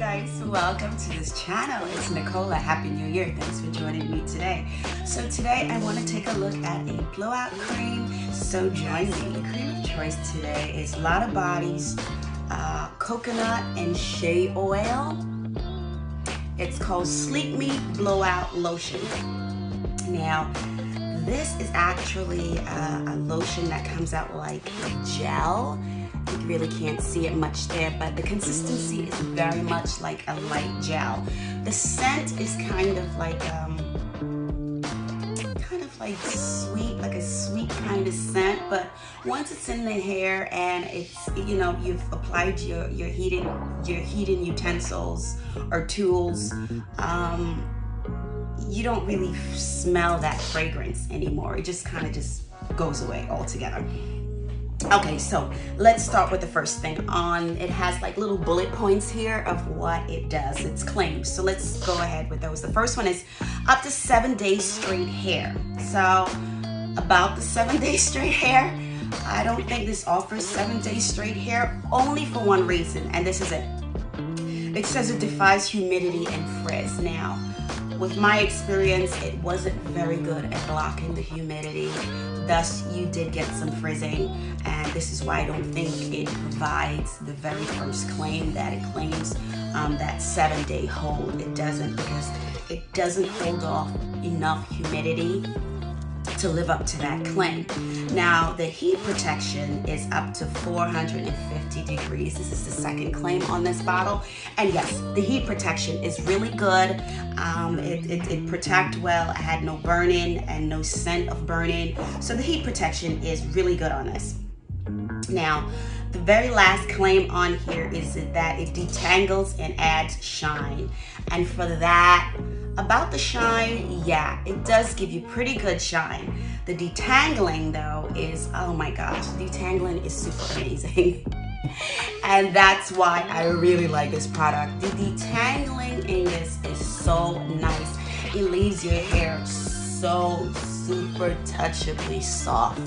guys, welcome to this channel. It's Nicola. Happy New Year. Thanks for joining me today. So today I want to take a look at a blowout cream. So join me. The cream of choice today is Lotta Body's uh, coconut and shea oil. It's called Sleek Me Blowout Lotion. Now, this is actually a, a lotion that comes out like gel you really can't see it much there, but the consistency is very much like a light gel. The scent is kind of like, um, kind of like sweet, like a sweet kind of scent, but once it's in the hair and it's, you know, you've applied your, your heating, your heating utensils or tools, um, you don't really smell that fragrance anymore. It just kind of just goes away altogether. Okay, so let's start with the first thing on, it has like little bullet points here of what it does, its claims. So let's go ahead with those. The first one is up to seven days straight hair. So about the seven days straight hair, I don't think this offers seven days straight hair only for one reason, and this is it. It says it defies humidity and frizz. Now, with my experience, it wasn't very good at blocking the humidity. Thus, you did get some frizzing, and this is why I don't think it provides the very first claim that it claims um, that seven day hold. It doesn't because it doesn't hold off enough humidity to live up to that claim. Now, the heat protection is up to 450 degrees. This is the second claim on this bottle. And yes, the heat protection is really good. Um, it, it, it protect well. I had no burning and no scent of burning. So the heat protection is really good on this. Now, the very last claim on here is that it detangles and adds shine. And for that, about the shine, yeah, it does give you pretty good shine. The detangling though is, oh my gosh, detangling is super amazing. and that's why I really like this product. The detangling in this is so nice. It leaves your hair so super touchably soft.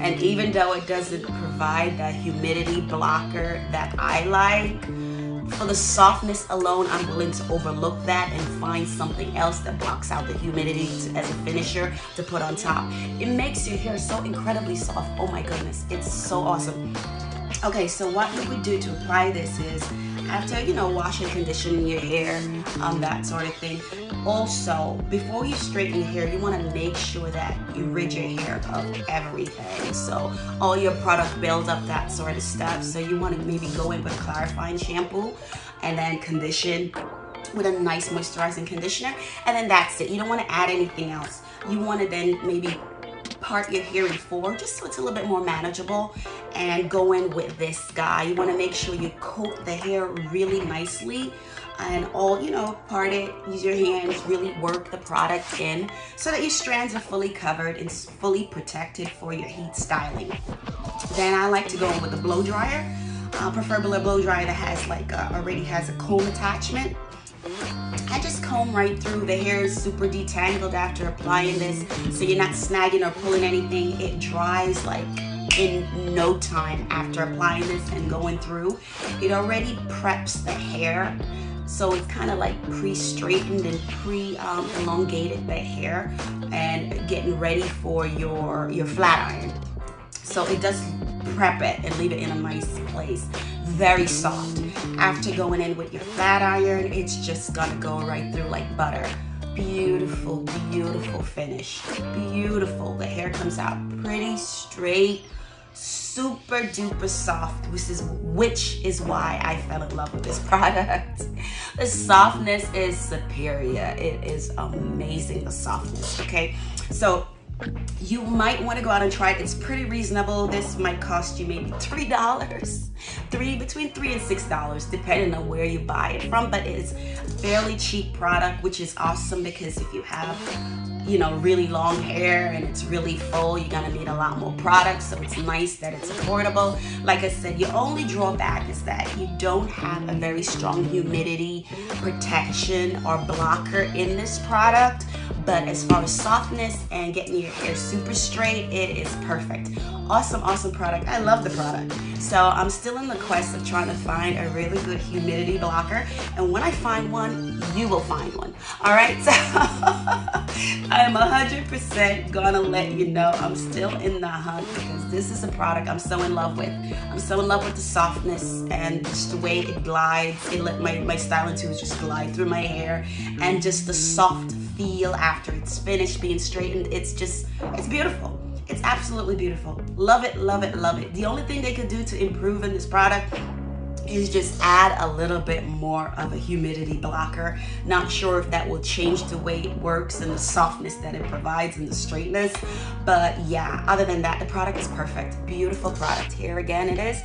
And even though it doesn't provide that humidity blocker that I like, for the softness alone, I'm willing to overlook that and find something else that blocks out the humidity to, as a finisher to put on top. It makes your hair so incredibly soft. Oh my goodness, it's so awesome. Okay, so what we would do to apply this is after, you know, washing, conditioning your hair, um, that sort of thing. Also, before you straighten your hair, you want to make sure that you rid your hair of everything. So all your product builds up that sort of stuff. So you want to maybe go in with clarifying shampoo and then condition with a nice moisturizing conditioner. And then that's it. You don't want to add anything else. You want to then maybe part your hair in four just so it's a little bit more manageable and go in with this guy. You wanna make sure you coat the hair really nicely and all, you know, part it, use your hands, really work the product in so that your strands are fully covered and fully protected for your heat styling. Then I like to go in with a blow dryer, uh, preferably a blow dryer that has like a, already has a comb attachment I just comb right through. The hair is super detangled after applying this, so you're not snagging or pulling anything. It dries like in no time after applying this and going through. It already preps the hair so it's kind of like pre-straightened and pre-elongated the hair and getting ready for your, your flat iron. So it does prep it and leave it in a nice place. Very soft. After going in with your flat iron, it's just gonna go right through like butter. Beautiful, beautiful finish. Beautiful. The hair comes out pretty straight, super duper soft, which is, which is why I fell in love with this product. The softness is superior. It is amazing, the softness, okay? So you might want to go out and try it. It's pretty reasonable. This might cost you maybe $3, three between three and $6, depending on where you buy it from, but it's fairly cheap product, which is awesome because if you have you know, really long hair and it's really full, you're gonna need a lot more product. So it's nice that it's affordable. Like I said, your only drawback is that you don't have a very strong humidity protection or blocker in this product but as far as softness and getting your hair super straight, it is perfect. Awesome, awesome product. I love the product. So I'm still in the quest of trying to find a really good humidity blocker. And when I find one, you will find one. All right, so I'm 100% gonna let you know I'm still in the hunt because this is a product I'm so in love with. I'm so in love with the softness and just the way it glides. It let my, my styling tools just glide through my hair and just the soft feel after it's finished being straightened. It's just, it's beautiful. It's absolutely beautiful. Love it, love it, love it. The only thing they could do to improve in this product is just add a little bit more of a humidity blocker. Not sure if that will change the way it works and the softness that it provides and the straightness. But yeah, other than that, the product is perfect. Beautiful product. Here again it is.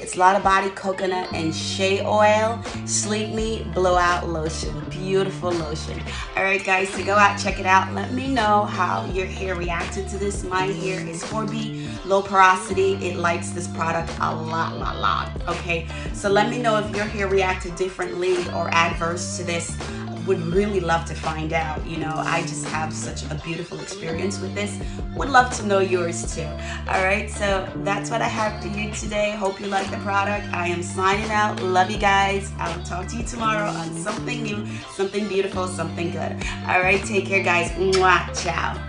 It's Lotta Body Coconut and Shea Oil Sleek Me Blowout Lotion. Beautiful lotion. All right, guys, so go out, check it out. Let me know how your hair reacted to this. My hair is 4B, low porosity. It likes this product a lot, lot, lot. Okay, so let me know if your hair reacted differently or adverse to this would really love to find out. You know, I just have such a beautiful experience with this. Would love to know yours too. All right, so that's what I have for you today. Hope you like the product. I am signing out. Love you guys. I will talk to you tomorrow on something new, something beautiful, something good. All right, take care, guys. Mwah, ciao.